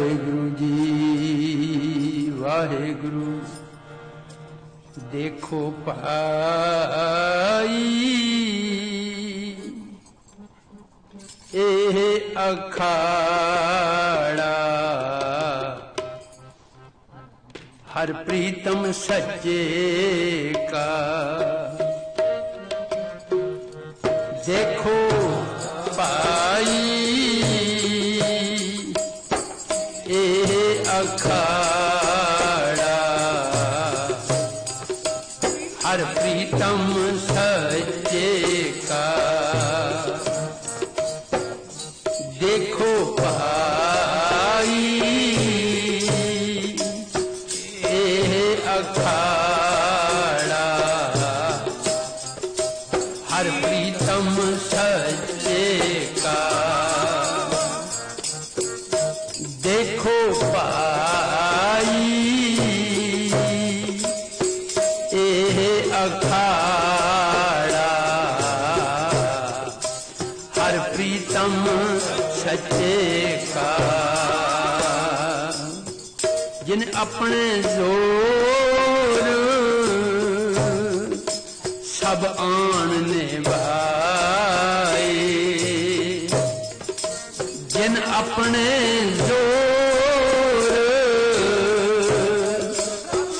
ਵਾਹਿਗੁਰੂ ਜੀ ਵਾਹਿਗੁਰੂ। ਦੇਖੋ ਭਾਈ। ਇਹ ਅਖਾੜਾ ਹਰ ਪ੍ਰੀਤਮ ਸੱਚੇ ਕਾ ਦੇਖੋ ਭਾਈ। Ah. ਸੱਚੇ ਕਾ। ਜਿਨ ਆਪਣੇ ਜ਼ੋਰ ਸਭ ਆਣ ਨਿਭਾਏ। ਜਿਨ ਆਪਣੇ ਜ਼ੋਰ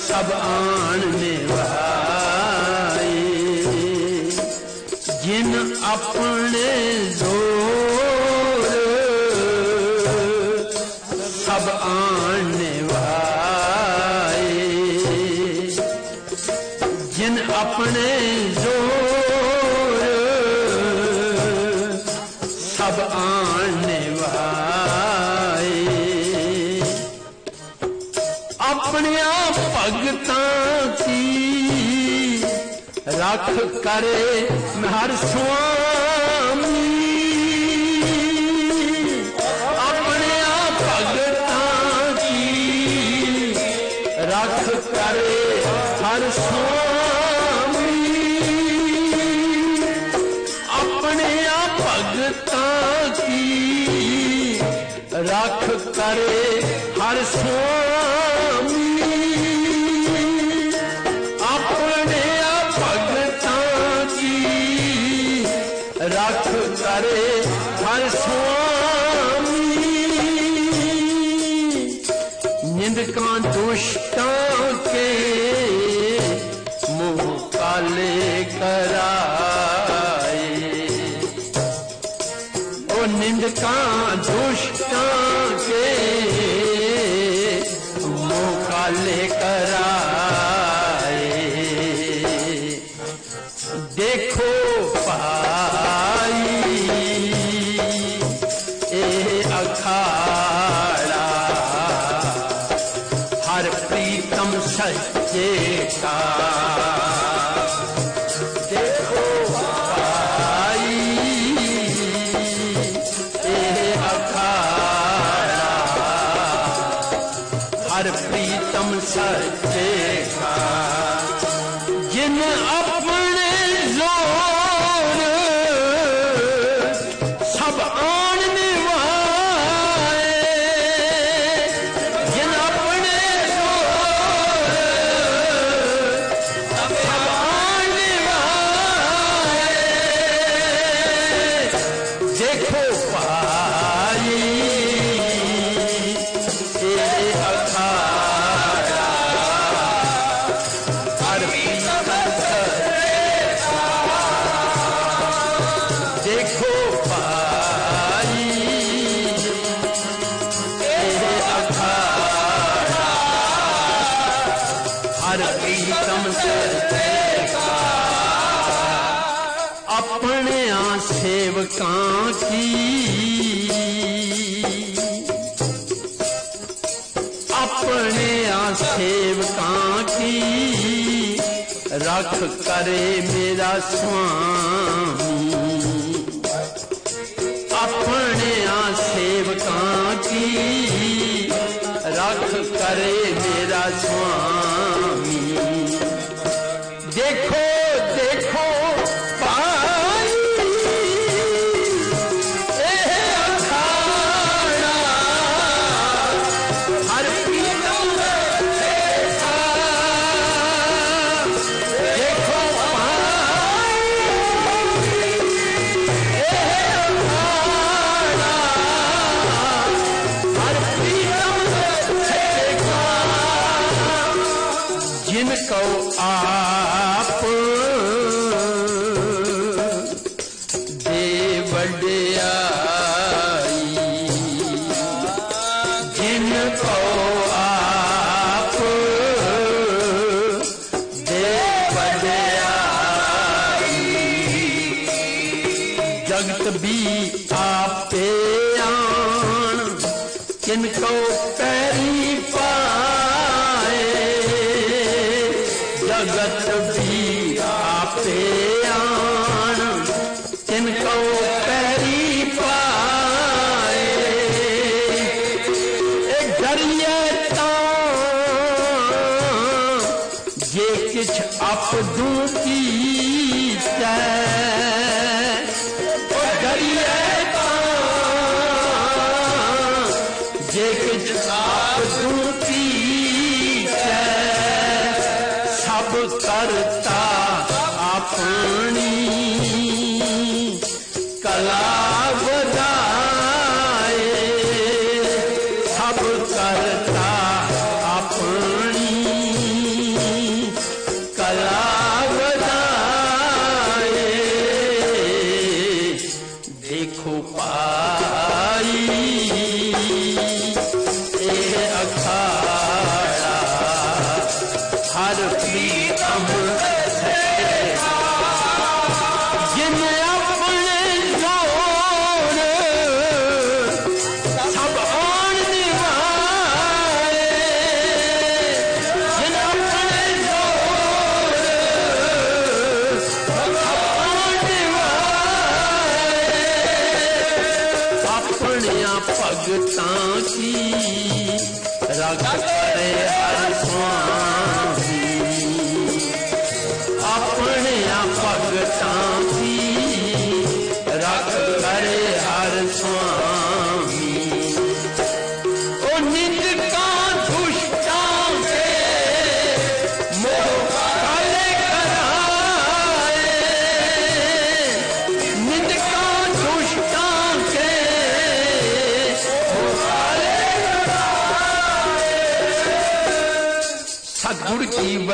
ਸਭ ਆਣ ਨਿਭਾਏ। ਜਿਨ ਆਪਣੇ रख करे हर स्वामी। अपने भगतां की रख करे हर स्वामी। अपने भगतां की रख करे हर स्वामी। रख करे हर स्वामी। निंद का दुष्टों के मुँह काले कराए। ओ निंद का दुष्टों के मुँह काले करा प्रीतम प्रीतम सचेगा जिन अब अपने सेवकां की? अपने सेवकां की? रख करे मेरा स्वामी। जिनको आप। दे जिनको आप। जगत भी आपे आन। किनको पैरी पाए किछ अपदूती जे किछ अपदूती सब करता अपनी कला। ਆਪਣਿਆਂ ਭਗਤਾਂ ਕੀ ਰੱਖ ਕਰੇ ਹਰ ਸੁਆਮੀ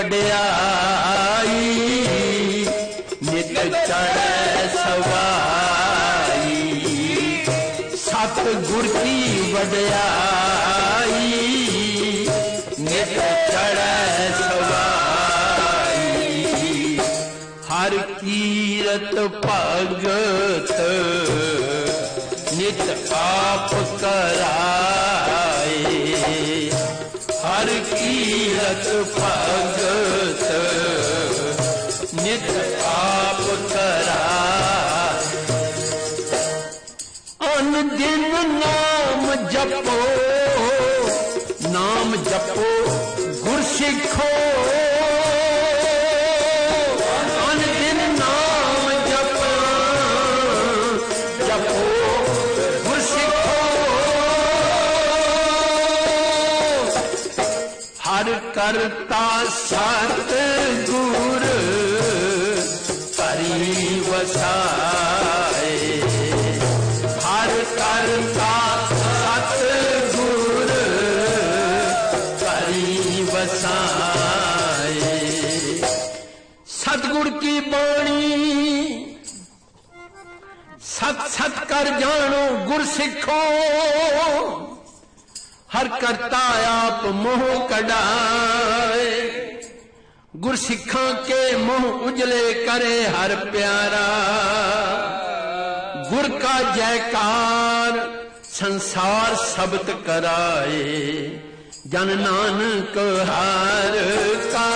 ਵਡਿਆਈ ਨਿਤ ਚੜ੍ਹੈ ਸਵਾਈ। ਸਤਿਗੁਰ ਕੀ ਵਡਿਆਈ। ਨਿਤ ਚੜੈ ਸਵਾਈ। ਹਰ ਕੀਰਤ ਭਗਤ ਨਿਤ ਆਪ ਕਰਾਏ। हर कीरत भगत कील करा अन अनदिन नाम जपो नाम जपो गुर सिखो करता सत गुर परिवसाए। बसाए हर करता सत गुर परिवसाए। सतगुर की बाणी सत सत कर जानो गुर सिखो हर करता आप मोह कडाए गुरसिखा के मोह उजले करे हर प्यारा। गुर का जयकार संसार शब्द कराए, जन नानक हर का।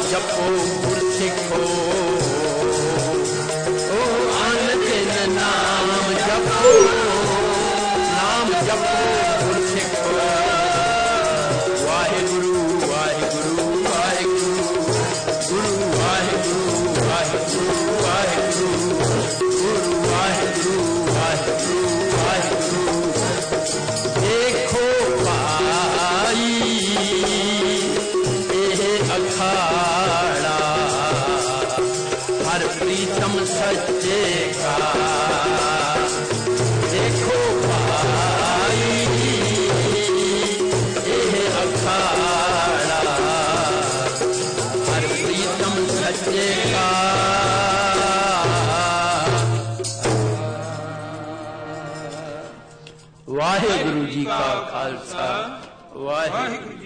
जपो पुरखो वाहिगुरु।